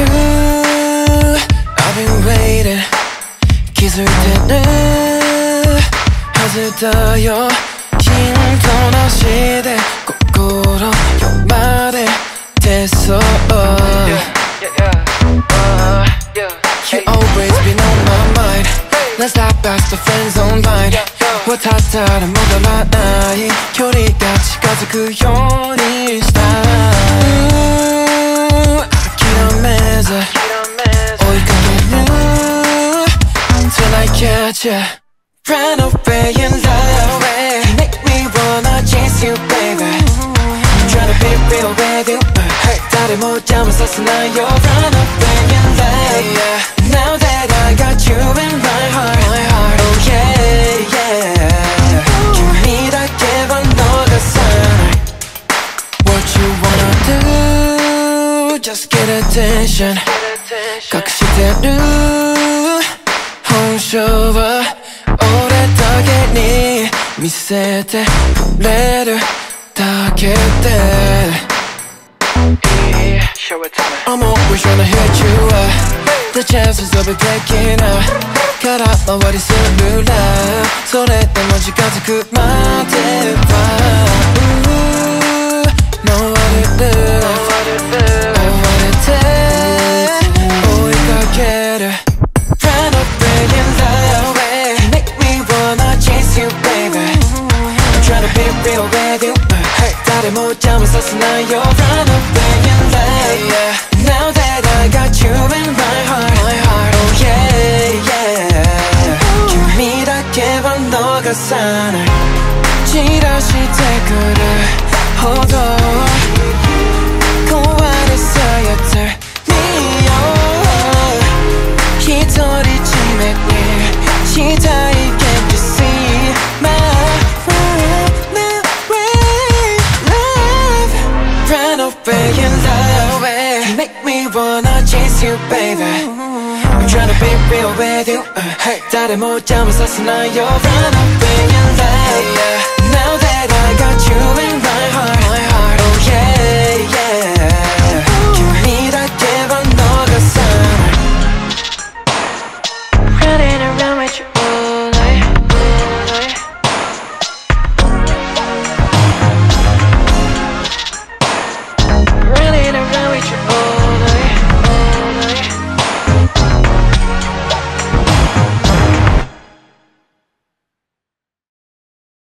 る I've been waiting 気づいてるはずだよヒントなしで心読まれてそう You always be on my mind Let's stop past the friend zone line 渡ったら戻らない距離が近づくようにしたい Till I catch ya Run away in love Make me wanna chase you baby Tryna be real with you 다리 못 잡아 섰으나요 Run away in love Now that I got you in my heart Oh yeah yeah君だけは逃さない What you wanna do Just get attention 隠してる本 性は俺だけに見せてくれるだけで I'm always tryna hit you up The chances of it taking up 空回りするなそれでも近づくまで real with you 誰も邪魔させないよ Run away in love Now that I got you in my heart Oh yeah yeah 君だけは逃さない散らしてくる saying love it Make me wanna chase you baby. I'm trying to be real with you. Uh, hey. 다른 못 잡은 사서 나 You're running away Now that I got